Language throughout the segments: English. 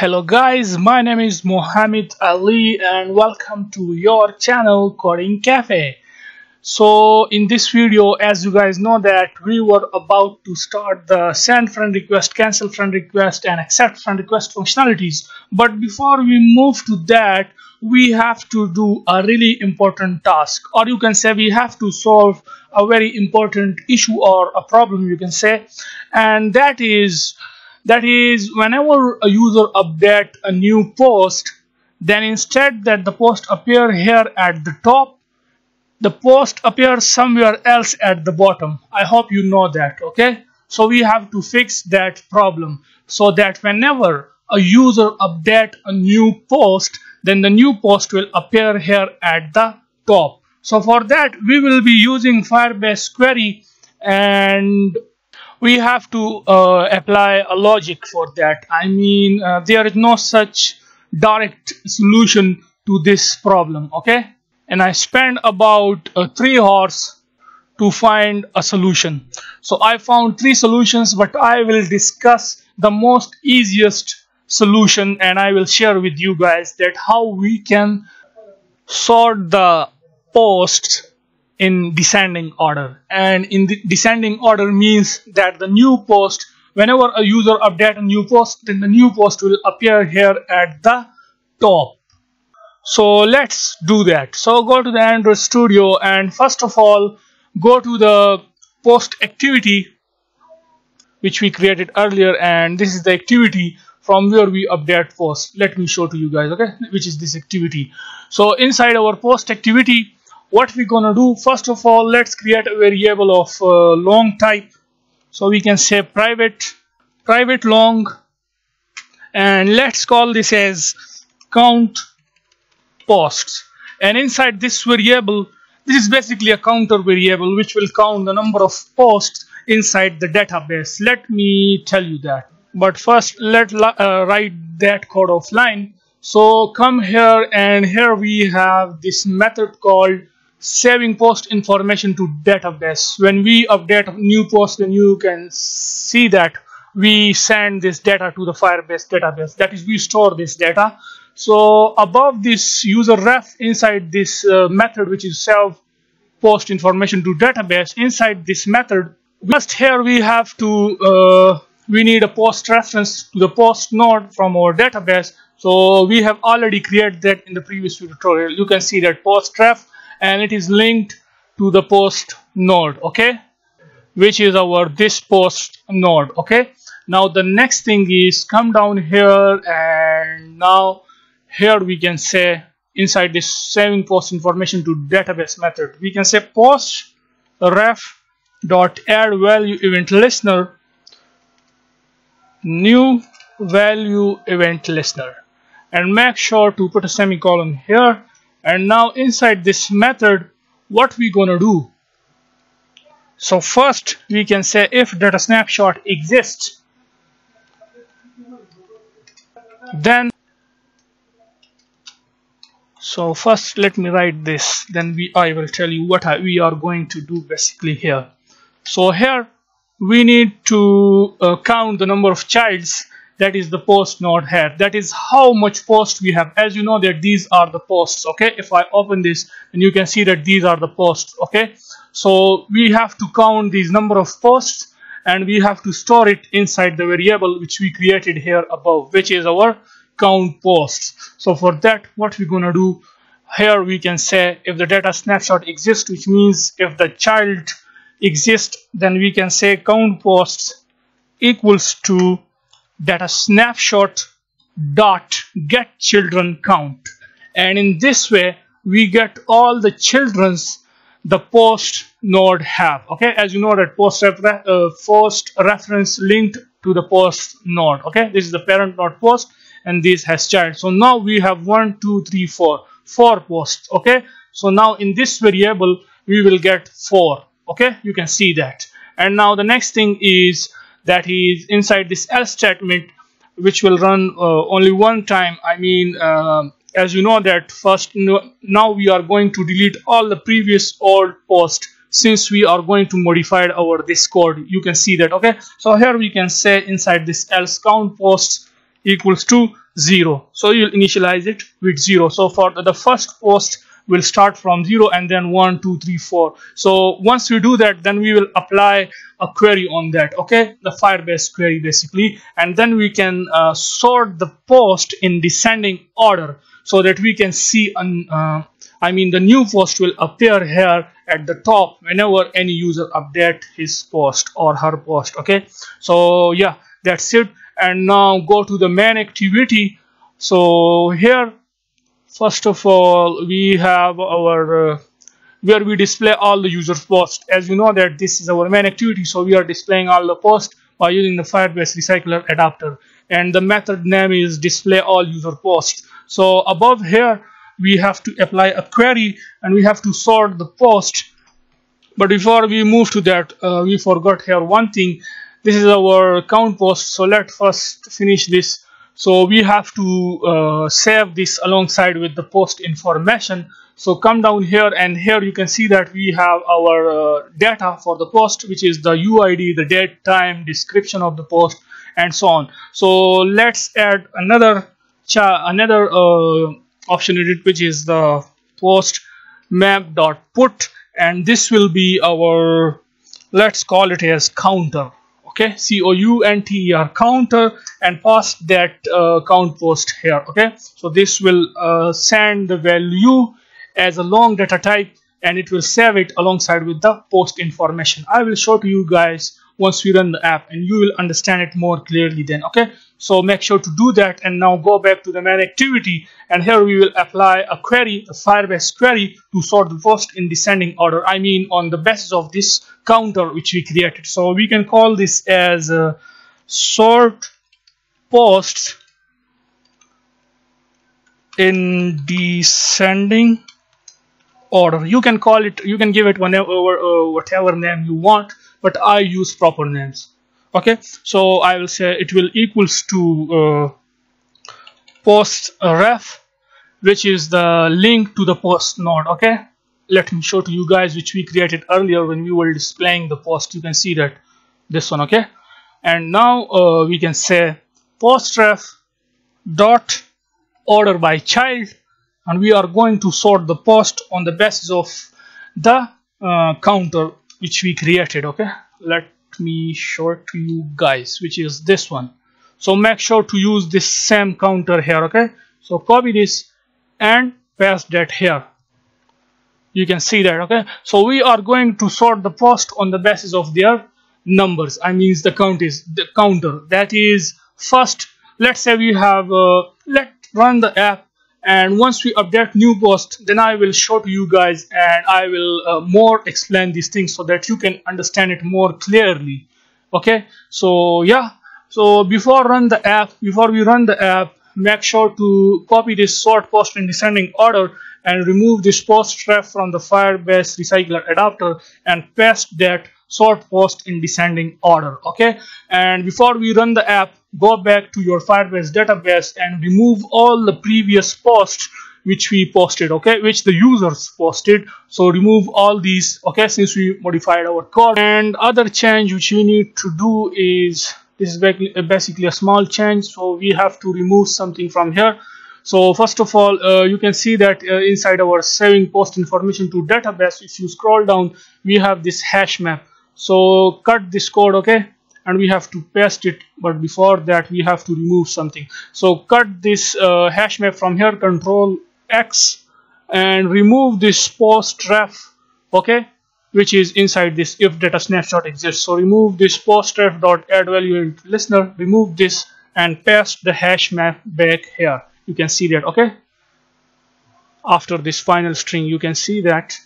Hello guys, my name is Mohammed Ali and welcome to your channel Coding Cafe. So in this video as you guys know that we were about to start the send friend request, cancel friend request and accept friend request functionalities. But before we move to that we have to do a really important task. Or you can say we have to solve a very important issue or a problem you can say. And that is that is whenever a user update a new post then instead that the post appear here at the top the post appears somewhere else at the bottom. I hope you know that okay? So we have to fix that problem. So that whenever a user update a new post then the new post will appear here at the top. So for that we will be using firebase query and we have to uh, apply a logic for that. I mean uh, there is no such direct solution to this problem okay? And i spent about uh, three hours to find a solution. So i found three solutions but i will discuss the most easiest solution and i will share with you guys that how we can sort the posts in descending order. And in the descending order means that the new post whenever a user update a new post then the new post will appear here at the top. So let's do that. So go to the android studio and first of all go to the post activity which we created earlier and this is the activity from where we update post. Let me show to you guys okay? Which is this activity. So inside our post activity what we're gonna do? First of all let's create a variable of uh, long type. So we can say private private long. And let's call this as count posts. And inside this variable this is basically a counter variable which will count the number of posts inside the database. Let me tell you that. But first let uh, write that code offline. So come here and here we have this method called saving post information to database when we update new post then you can see that we send this data to the firebase database. That is we store this data. So above this user ref inside this uh, method which is save post information to database inside this method just here we have to uh, we need a post reference to the post node from our database. So we have already created that in the previous tutorial. You can see that post ref and it is linked to the post node okay? Which is our this post node okay? Now the next thing is come down here and now here we can say inside this saving post information to database method. We can say post ref dot add value event listener new value event listener. And make sure to put a semicolon here and now inside this method what we gonna do? So first we can say if data snapshot exists then so first let me write this then we I will tell you what I, we are going to do basically here. So here we need to uh, count the number of childs that is the post node here that is how much post we have. As you know that these are the posts okay? If I open this and you can see that these are the posts okay? So we have to count these number of posts and we have to store it inside the variable which we created here above which is our count posts. So for that what we're gonna do? Here we can say if the data snapshot exists which means if the child exists then we can say count posts equals to data snapshot dot get children count. And in this way we get all the children's the post node have. Okay as you know that post refer uh, post reference linked to the post node. Okay this is the parent node post and this has child. So now we have one two three four four posts. Okay so now in this variable we will get four. Okay you can see that. And now the next thing is that is inside this else statement which will run uh, only one time. I mean uh, as you know that first now we are going to delete all the previous old post since we are going to modify our this code you can see that okay? So here we can say inside this else count posts equals to 0 so you'll initialize it with 0 so for the, the first post will start from 0 and then 1 2 3 4 so once we do that then we will apply a query on that okay? The firebase query basically. And then we can uh, sort the post in descending order so that we can see an, uh, I mean the new post will appear here at the top whenever any user update his post or her post okay? So yeah that's it. And now go to the main activity. So here first of all we have our uh, where we display all the user posts. As you know that this is our main activity so we are displaying all the posts by using the firebase recycler adapter. And the method name is display all user posts. So above here we have to apply a query and we have to sort the post. But before we move to that uh, we forgot here one thing. This is our count post. So let's first finish this so we have to uh, save this alongside with the post information. So come down here and here you can see that we have our uh, data for the post which is the uid the date time description of the post and so on. So let's add another another uh, option in it which is the post map dot put. And this will be our let's call it as counter okay? C o u n t e r counter and pass that uh, count post here. Okay? So this will uh, send the value as a long data type and it will save it alongside with the post information. I will show to you guys once we run the app and you will understand it more clearly then okay? So make sure to do that and now go back to the main activity and here we will apply a query a firebase query to sort the post in descending order. I mean on the basis of this counter which we created. So we can call this as uh, sort posts in descending order. You can call it you can give it whatever uh, whatever name you want but I use proper names. Okay so I will say it will equals to uh, post ref which is the link to the post node. Okay let me show to you guys which we created earlier when we were displaying the post. You can see that this one okay? And now uh, we can say post ref dot order by child and we are going to sort the post on the basis of the uh, counter which we created okay? Let me show it to you guys which is this one. So make sure to use this same counter here okay? So copy this and paste that here. You can see that okay? So we are going to sort the post on the basis of their numbers. I mean the count is the counter. That is first let's say we have uh, let run the app and once we update new post then i will show to you guys and i will uh, more explain these things so that you can understand it more clearly. Okay? So yeah. So before run the app before we run the app make sure to copy this sort post in descending order and remove this post ref from the firebase recycler adapter and paste that sort post in descending order. Okay? And before we run the app go back to your firebase database and remove all the previous posts which we posted okay? Which the users posted. So remove all these okay since we modified our code. And other change which we need to do is this is basically a small change. So we have to remove something from here. So first of all uh, you can see that uh, inside our saving post information to database if you scroll down we have this hash map. So cut this code okay and we have to paste it but before that we have to remove something. So cut this uh, hash map from here control X and remove this post ref okay which is inside this if data snapshot exists. So remove this post ref dot add value listener remove this and paste the hash map back here. You can see that okay? After this final string you can see that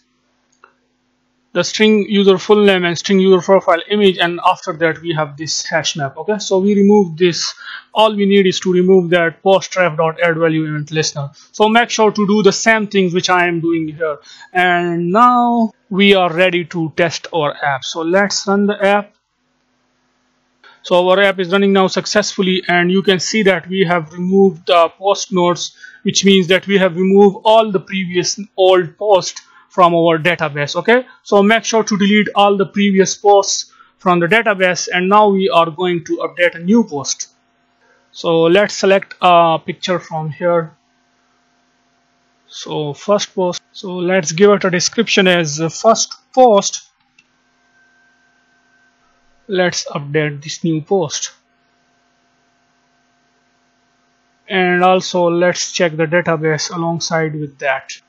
the string user full name and string user profile image and after that we have this hash map okay? So we remove this. All we need is to remove that post dot add value event listener. So make sure to do the same things which i am doing here. And now we are ready to test our app. So let's run the app. So our app is running now successfully and you can see that we have removed the post nodes which means that we have removed all the previous old post from our database okay? So make sure to delete all the previous posts from the database and now we are going to update a new post. So let's select a picture from here. So first post. So let's give it a description as first post. Let's update this new post. And also let's check the database alongside with that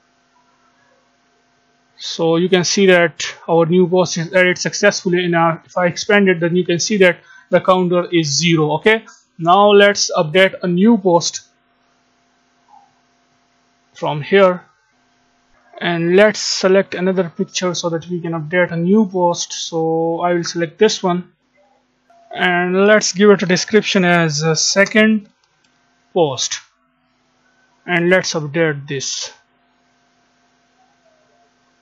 so you can see that our new post is added successfully in our if I expand it then you can see that the counter is zero okay? Now let's update a new post from here. And let's select another picture so that we can update a new post. So I will select this one. And let's give it a description as a second post. And let's update this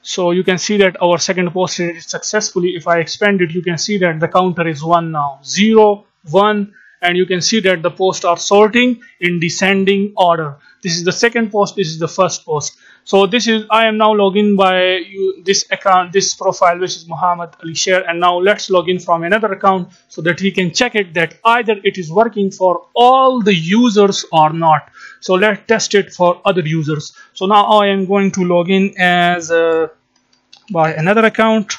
so you can see that our second post is successfully. If I expand it you can see that the counter is 1 now. 0 1 and you can see that the posts are sorting in descending order. This is the second post this is the first post. So this is I am now logging by you, this account this profile which is Muhammad Ali Share and now let's log in from another account so that we can check it that either it is working for all the users or not. So let's test it for other users. So now I am going to log in as uh, by another account.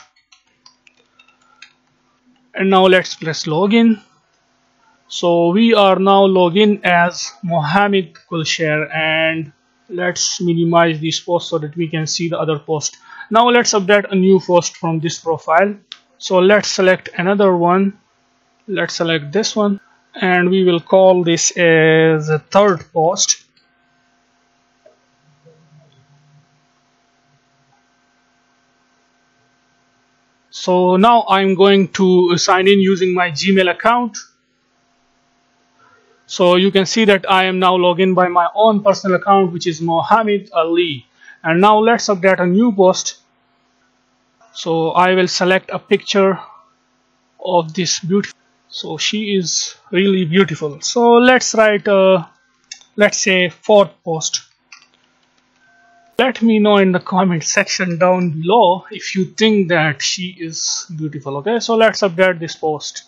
And now let's press login so we are now login as Mohammed Kulshare and let's minimize this post so that we can see the other post. Now let's update a new post from this profile. So let's select another one. Let's select this one and we will call this as a third post. So now I'm going to sign in using my Gmail account so you can see that I am now logged in by my own personal account which is Mohammed Ali. And now let's update a new post. So I will select a picture of this beautiful so she is really beautiful. So let's write a let's say fourth post. Let me know in the comment section down below if you think that she is beautiful okay? So let's update this post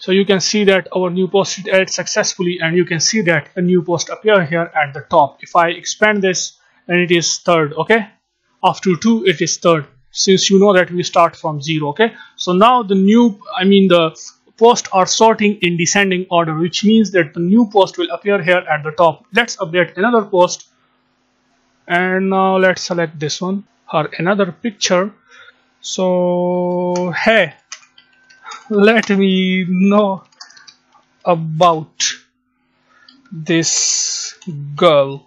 so you can see that our new post is added successfully and you can see that a new post appear here at the top. If I expand this then it is third okay? After two it is third since you know that we start from zero okay? So now the new I mean the posts are sorting in descending order which means that the new post will appear here at the top. Let's update another post. And now let's select this one or another picture. So hey let me know about this girl.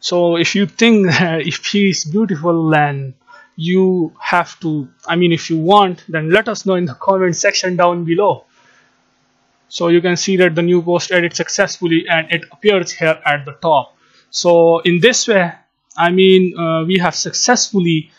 So if you think that if she is beautiful then you have to I mean if you want then let us know in the comment section down below. So you can see that the new post edit successfully and it appears here at the top. So in this way I mean uh, we have successfully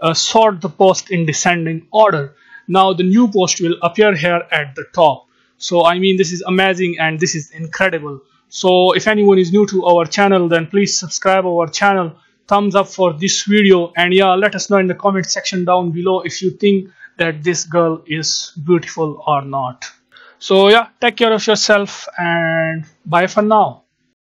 uh, sort the post in descending order now the new post will appear here at the top. So I mean this is amazing and this is incredible. So if anyone is new to our channel then please subscribe our channel. Thumbs up for this video. And yeah let us know in the comment section down below if you think that this girl is beautiful or not. So yeah take care of yourself and bye for now